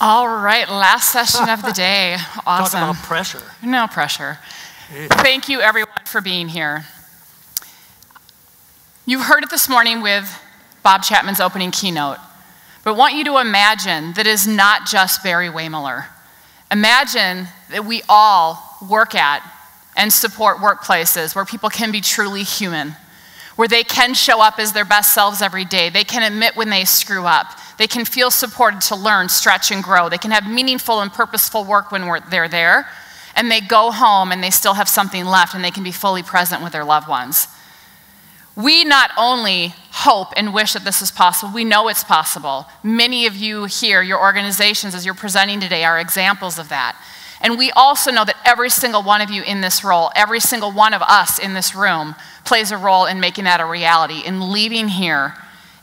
All right, last session of the day. Awesome. Talk about pressure. No pressure. Thank you, everyone, for being here. You heard it this morning with Bob Chapman's opening keynote, but I want you to imagine that it is not just Barry Wehmiller. Imagine that we all work at and support workplaces where people can be truly human, where they can show up as their best selves every day, they can admit when they screw up, they can feel supported to learn, stretch, and grow, they can have meaningful and purposeful work when they're there, and they go home and they still have something left and they can be fully present with their loved ones. We not only hope and wish that this is possible, we know it's possible. Many of you here, your organizations, as you're presenting today, are examples of that. And we also know that every single one of you in this role, every single one of us in this room, plays a role in making that a reality, in leaving here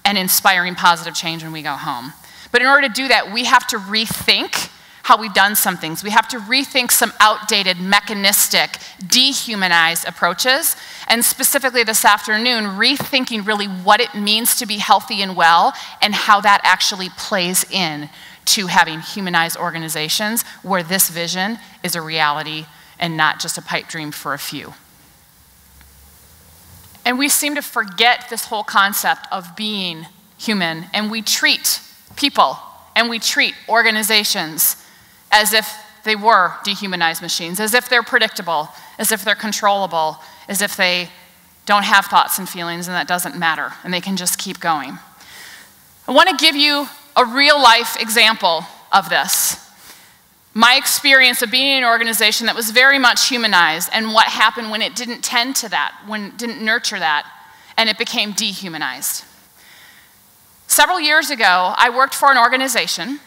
and inspiring positive change when we go home. But in order to do that, we have to rethink how we've done some things. We have to rethink some outdated, mechanistic, dehumanized approaches. And specifically this afternoon, rethinking really what it means to be healthy and well and how that actually plays in to having humanized organizations where this vision is a reality and not just a pipe dream for a few. And we seem to forget this whole concept of being human, and we treat people and we treat organizations as if they were dehumanized machines, as if they're predictable, as if they're controllable, as if they don't have thoughts and feelings and that doesn't matter and they can just keep going. I want to give you a real life example of this. My experience of being in an organization that was very much humanized and what happened when it didn't tend to that, when it didn't nurture that, and it became dehumanized. Several years ago, I worked for an organization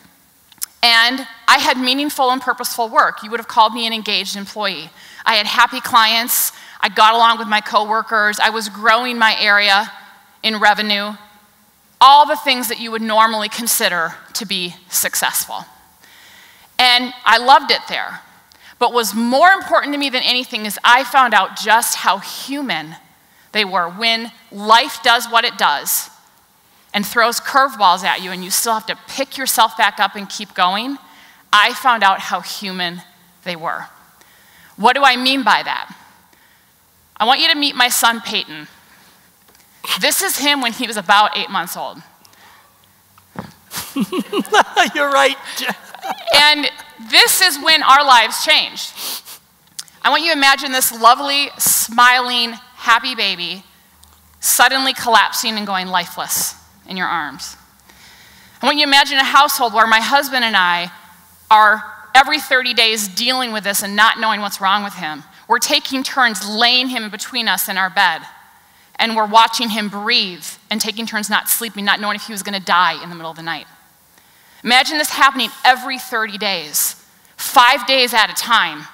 and I had meaningful and purposeful work. You would have called me an engaged employee. I had happy clients. I got along with my coworkers. I was growing my area in revenue. All the things that you would normally consider to be successful. And I loved it there. But was more important to me than anything is I found out just how human they were. When life does what it does, and throws curveballs at you and you still have to pick yourself back up and keep going, I found out how human they were. What do I mean by that? I want you to meet my son Peyton. This is him when he was about eight months old. You're right. And this is when our lives changed. I want you to imagine this lovely, smiling, happy baby suddenly collapsing and going lifeless in your arms. I want you to imagine a household where my husband and I are every 30 days dealing with this and not knowing what's wrong with him. We're taking turns laying him between us in our bed. And we're watching him breathe and taking turns not sleeping, not knowing if he was going to die in the middle of the night. Imagine this happening every 30 days, five days at a time.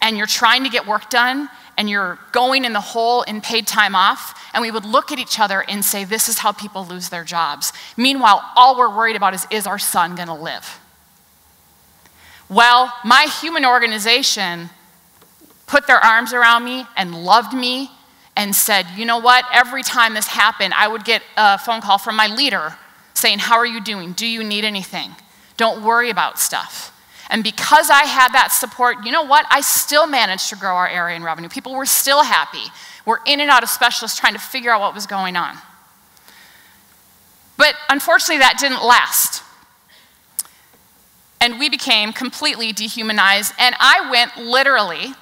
And you're trying to get work done, and you're going in the hole in paid time off, and we would look at each other and say, This is how people lose their jobs. Meanwhile, all we're worried about is, Is our son gonna live? Well, my human organization put their arms around me and loved me and said, You know what? Every time this happened, I would get a phone call from my leader saying, How are you doing? Do you need anything? Don't worry about stuff. And because I had that support, you know what? I still managed to grow our area in revenue. People were still happy. We're in and out of specialists trying to figure out what was going on. But unfortunately, that didn't last. And we became completely dehumanized. And I went literally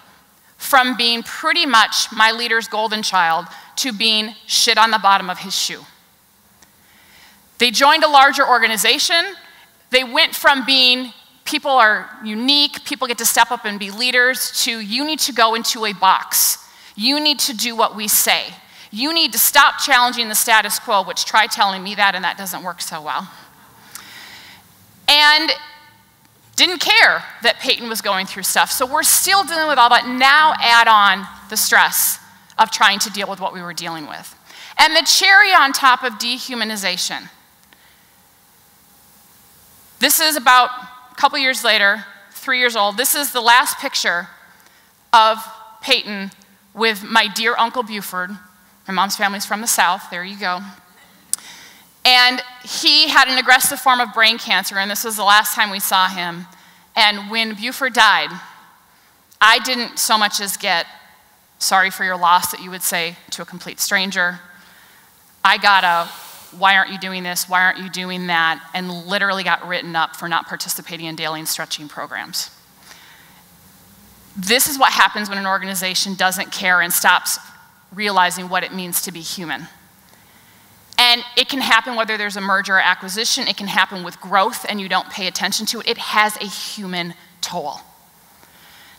from being pretty much my leader's golden child to being shit on the bottom of his shoe. They joined a larger organization. They went from being people are unique, people get to step up and be leaders, to you need to go into a box. You need to do what we say. You need to stop challenging the status quo, which try telling me that, and that doesn't work so well. And didn't care that Peyton was going through stuff. So we're still dealing with all that. Now add on the stress of trying to deal with what we were dealing with. And the cherry on top of dehumanization. This is about a couple years later, three years old. This is the last picture of Peyton with my dear Uncle Buford. My mom's family's from the South, there you go. And he had an aggressive form of brain cancer, and this was the last time we saw him. And when Buford died, I didn't so much as get sorry for your loss that you would say to a complete stranger. I got a, why aren't you doing this? Why aren't you doing that? And literally got written up for not participating in daily and stretching programs. This is what happens when an organization doesn't care and stops realizing what it means to be human. And it can happen whether there's a merger or acquisition, it can happen with growth and you don't pay attention to it. It has a human toll.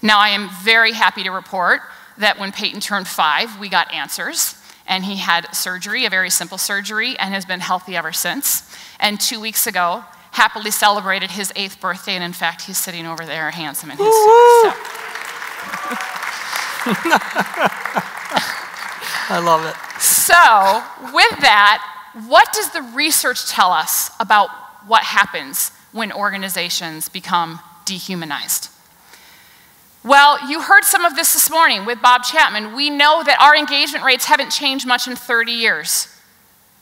Now, I am very happy to report that when Peyton turned five, we got answers. And he had surgery, a very simple surgery, and has been healthy ever since. And two weeks ago, happily celebrated his eighth birthday, and in fact, he's sitting over there handsome in his suit. So. I love it. So, with that, what does the research tell us about what happens when organizations become dehumanized? Well, you heard some of this this morning with Bob Chapman. We know that our engagement rates haven't changed much in 30 years.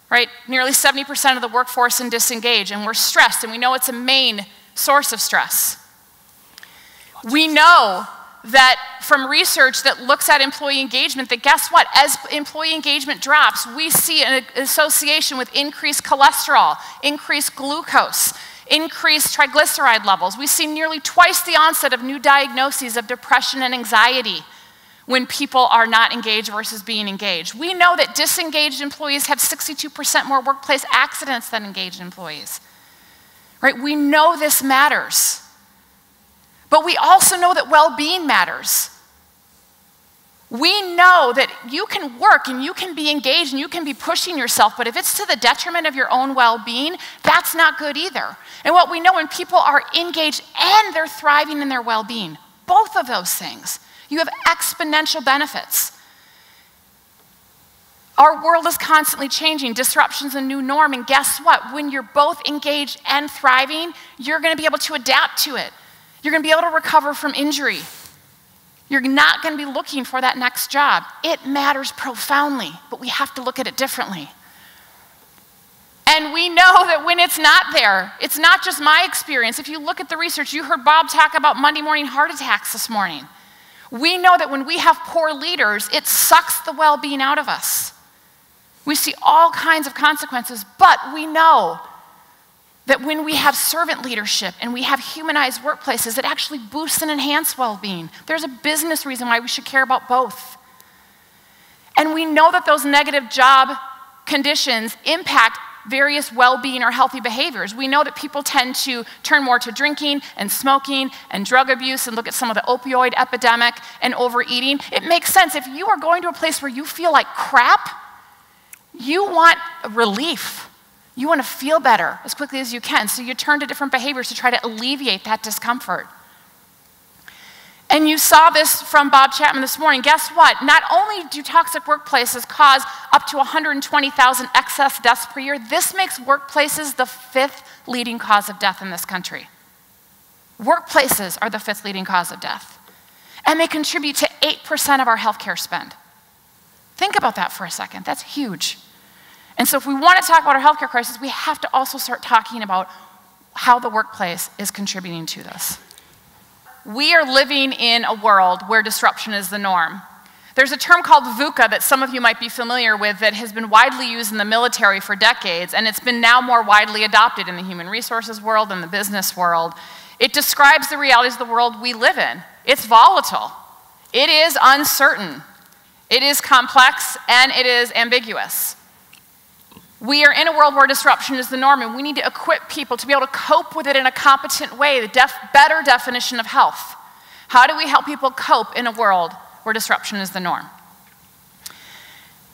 Right? Nearly 70% of the workforce is disengaged, and we're stressed, and we know it's a main source of stress. We know that from research that looks at employee engagement that guess what as employee engagement drops we see an association with increased cholesterol increased glucose increased triglyceride levels. We see nearly twice the onset of new diagnoses of depression and anxiety when people are not engaged versus being engaged. We know that disengaged employees have 62% more workplace accidents than engaged employees. Right? We know this matters. But we also know that well-being matters. We know that you can work and you can be engaged and you can be pushing yourself, but if it's to the detriment of your own well being, that's not good either. And what we know when people are engaged and they're thriving in their well being, both of those things, you have exponential benefits. Our world is constantly changing, disruption's a new norm, and guess what? When you're both engaged and thriving, you're gonna be able to adapt to it. You're gonna be able to recover from injury. You're not going to be looking for that next job. It matters profoundly, but we have to look at it differently. And we know that when it's not there, it's not just my experience. If you look at the research, you heard Bob talk about Monday morning heart attacks this morning. We know that when we have poor leaders, it sucks the well being out of us. We see all kinds of consequences, but we know that when we have servant leadership and we have humanized workplaces, it actually boosts and enhances well being. There's a business reason why we should care about both. And we know that those negative job conditions impact various well being or healthy behaviors. We know that people tend to turn more to drinking and smoking and drug abuse and look at some of the opioid epidemic and overeating. It makes sense. If you are going to a place where you feel like crap, you want relief. You want to feel better as quickly as you can, so you turn to different behaviors to try to alleviate that discomfort. And you saw this from Bob Chapman this morning. Guess what? Not only do toxic workplaces cause up to 120,000 excess deaths per year, this makes workplaces the fifth leading cause of death in this country. Workplaces are the fifth leading cause of death. And they contribute to 8% of our healthcare spend. Think about that for a second. That's huge. And so, if we want to talk about our healthcare crisis, we have to also start talking about how the workplace is contributing to this. We are living in a world where disruption is the norm. There's a term called VUCA that some of you might be familiar with that has been widely used in the military for decades, and it's been now more widely adopted in the human resources world and the business world. It describes the realities of the world we live in. It's volatile, it is uncertain, it is complex, and it is ambiguous. We are in a world where disruption is the norm, and we need to equip people to be able to cope with it in a competent way, the def better definition of health. How do we help people cope in a world where disruption is the norm?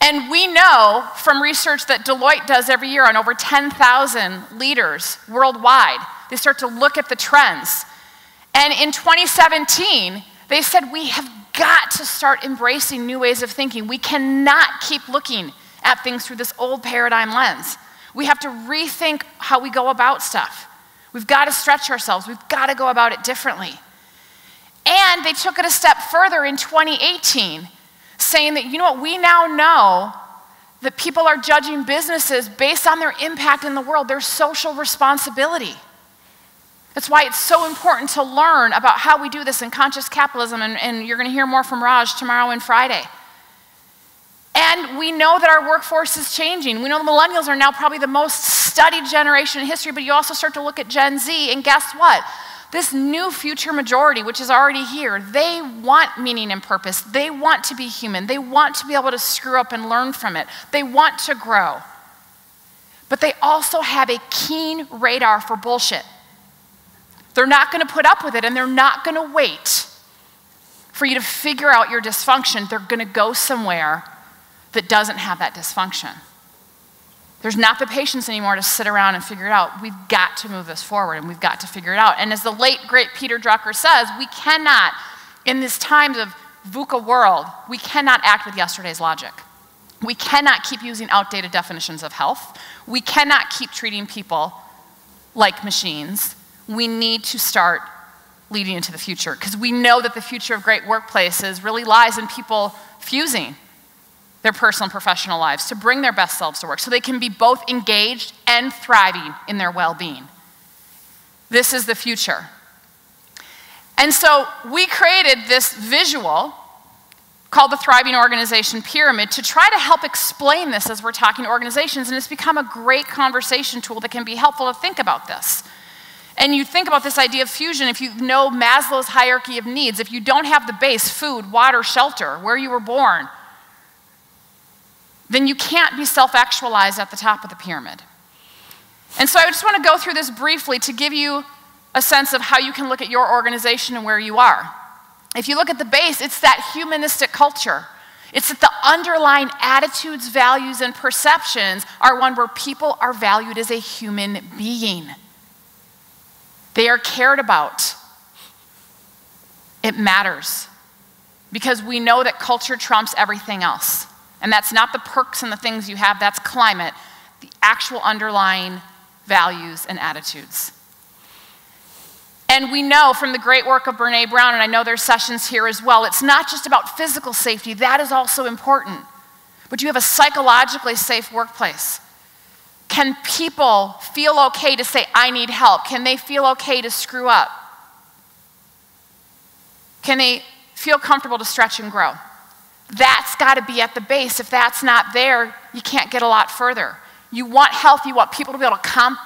And we know from research that Deloitte does every year on over 10,000 leaders worldwide, they start to look at the trends. And in 2017, they said we have got to start embracing new ways of thinking. We cannot keep looking at things through this old paradigm lens. We have to rethink how we go about stuff. We've got to stretch ourselves, we've got to go about it differently. And they took it a step further in 2018, saying that, you know what, we now know that people are judging businesses based on their impact in the world, their social responsibility. That's why it's so important to learn about how we do this in conscious capitalism, and, and you're going to hear more from Raj tomorrow and Friday. And we know that our workforce is changing. We know the millennials are now probably the most studied generation in history, but you also start to look at Gen Z, and guess what? This new future majority, which is already here, they want meaning and purpose. They want to be human. They want to be able to screw up and learn from it. They want to grow. But they also have a keen radar for bullshit. They're not going to put up with it and they're not going to wait for you to figure out your dysfunction. They're going to go somewhere that doesn't have that dysfunction. There's not the patience anymore to sit around and figure it out. We've got to move this forward and we've got to figure it out. And as the late, great Peter Drucker says, we cannot, in this times of VUCA world, we cannot act with yesterday's logic. We cannot keep using outdated definitions of health. We cannot keep treating people like machines we need to start leading into the future because we know that the future of great workplaces really lies in people fusing their personal and professional lives to bring their best selves to work so they can be both engaged and thriving in their well being. This is the future. And so we created this visual called the Thriving Organization Pyramid to try to help explain this as we're talking to organizations, and it's become a great conversation tool that can be helpful to think about this. And you think about this idea of fusion, if you know Maslow's hierarchy of needs, if you don't have the base, food, water, shelter, where you were born, then you can't be self actualized at the top of the pyramid. And so I just want to go through this briefly to give you a sense of how you can look at your organization and where you are. If you look at the base, it's that humanistic culture. It's that the underlying attitudes, values, and perceptions are one where people are valued as a human being. They are cared about. It matters because we know that culture trumps everything else. And that's not the perks and the things you have, that's climate, the actual underlying values and attitudes. And we know from the great work of Brene Brown, and I know there's sessions here as well, it's not just about physical safety, that is also important. But you have a psychologically safe workplace. Can people feel okay to say, I need help? Can they feel okay to screw up? Can they feel comfortable to stretch and grow? That's got to be at the base. If that's not there, you can't get a lot further. You want health, you want people to be able to com-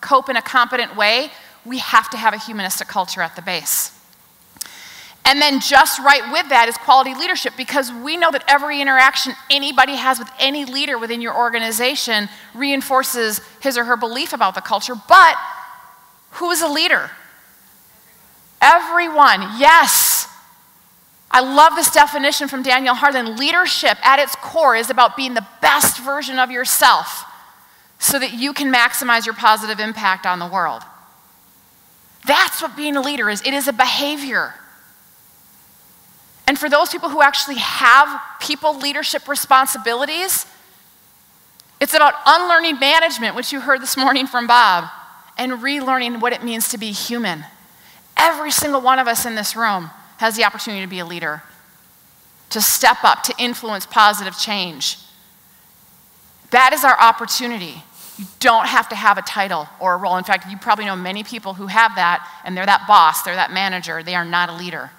cope in a competent way. We have to have a humanistic culture at the base. And then, just right with that is quality leadership because we know that every interaction anybody has with any leader within your organization reinforces his or her belief about the culture. But who is a leader? Everyone, yes. I love this definition from Danielle Harlan. Leadership at its core is about being the best version of yourself so that you can maximize your positive impact on the world. That's what being a leader is it is a behavior. And for those people who actually have people leadership responsibilities, it's about unlearning management, which you heard this morning from Bob, and relearning what it means to be human. Every single one of us in this room has the opportunity to be a leader, to step up, to influence positive change. That is our opportunity. You don't have to have a title or a role. In fact, you probably know many people who have that, and they're that boss, they're that manager, they are not a leader.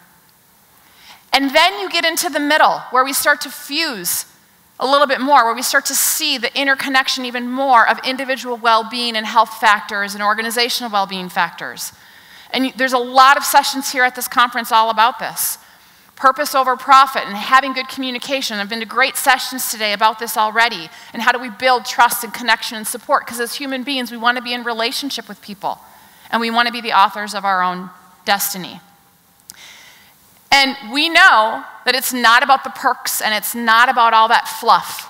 And then you get into the middle where we start to fuse a little bit more, where we start to see the interconnection even more of individual well being and health factors and organizational well being factors. And there's a lot of sessions here at this conference all about this purpose over profit and having good communication. I've been to great sessions today about this already. And how do we build trust and connection and support? Because as human beings, we want to be in relationship with people and we want to be the authors of our own destiny. And we know that it's not about the perks and it's not about all that fluff.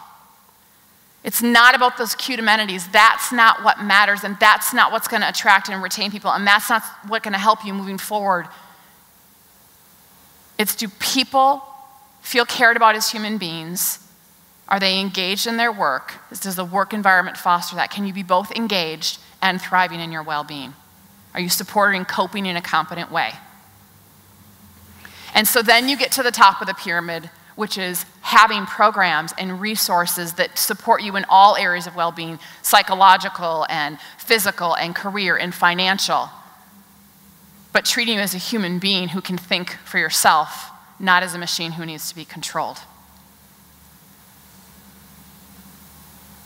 It's not about those cute amenities. That's not what matters, and that's not what's going to attract and retain people, and that's not what's going to help you moving forward. It's do people feel cared about as human beings? Are they engaged in their work? Does the work environment foster that? Can you be both engaged and thriving in your well being? Are you supporting coping in a competent way? And so then you get to the top of the pyramid, which is having programs and resources that support you in all areas of well being psychological and physical and career and financial. But treating you as a human being who can think for yourself, not as a machine who needs to be controlled.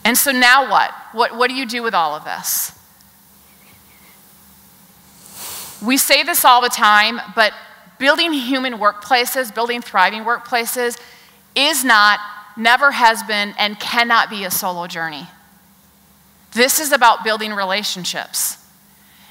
And so now what? What, what do you do with all of this? We say this all the time, but building human workplaces, building thriving workplaces, is not, never has been, and cannot be a solo journey. This is about building relationships.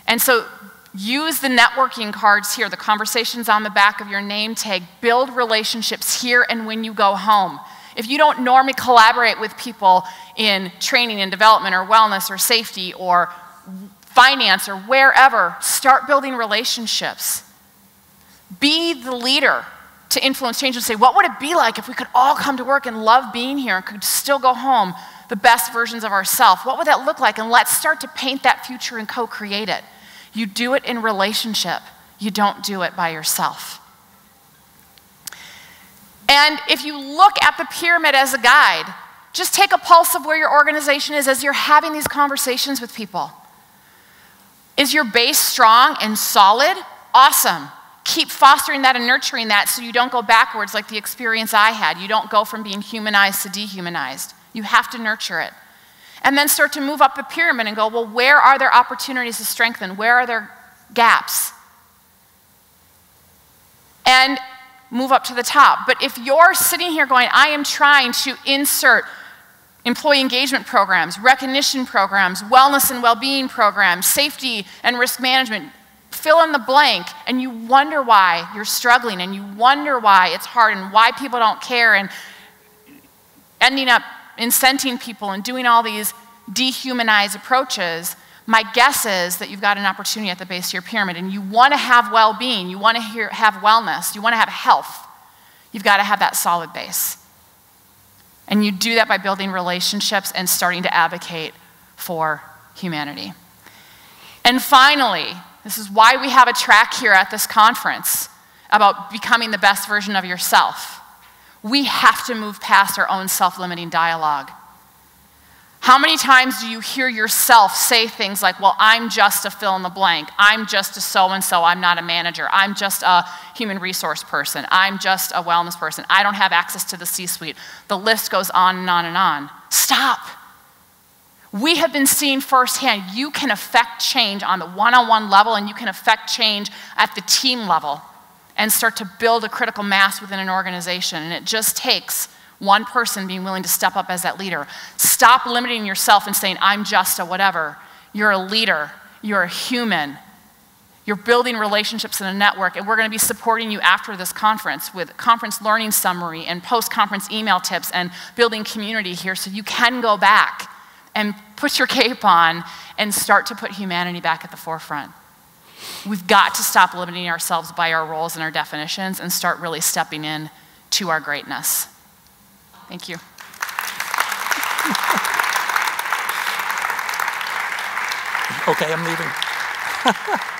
And so use the networking cards here, the conversations on the back of your name tag. Build relationships here and when you go home. If you don't normally collaborate with people in training and development or wellness or safety or finance or wherever, start building relationships. Be the leader to influence change and say, what would it be like if we could all come to work and love being here and could still go home the best versions of ourselves? What would that look like? And let's start to paint that future and co create it. You do it in relationship, you don't do it by yourself. And if you look at the pyramid as a guide, just take a pulse of where your organization is as you're having these conversations with people. Is your base strong and solid? Awesome. Keep fostering that and nurturing that so you don't go backwards like the experience I had. You don't go from being humanized to dehumanized. You have to nurture it. And then start to move up the pyramid and go, well, where are there opportunities to strengthen? Where are there gaps? And move up to the top. But if you're sitting here going, I am trying to insert employee engagement programs, recognition programs, wellness and well being programs, safety and risk management. Fill in the blank, and you wonder why you're struggling, and you wonder why it's hard, and why people don't care, and ending up incenting people and doing all these dehumanized approaches. My guess is that you've got an opportunity at the base of your pyramid, and you want to have well being, you want to have wellness, you want to have health. You've got to have that solid base. And you do that by building relationships and starting to advocate for humanity. And finally, this is why we have a track here at this conference about becoming the best version of yourself. We have to move past our own self limiting dialogue. How many times do you hear yourself say things like, Well, I'm just a fill in the blank. I'm just a so and so. I'm not a manager. I'm just a human resource person. I'm just a wellness person. I don't have access to the C suite. The list goes on and on and on. Stop. We have been seeing firsthand you can affect change on the one on one level and you can affect change at the team level and start to build a critical mass within an organization. And it just takes one person being willing to step up as that leader. Stop limiting yourself and saying, I'm just a whatever. You're a leader, you're a human. You're building relationships in a network, and we're going to be supporting you after this conference with conference learning summary and post conference email tips and building community here so you can go back and put your cape on and start to put humanity back at the forefront. We've got to stop limiting ourselves by our roles and our definitions and start really stepping in to our greatness. Thank you. okay, I'm leaving.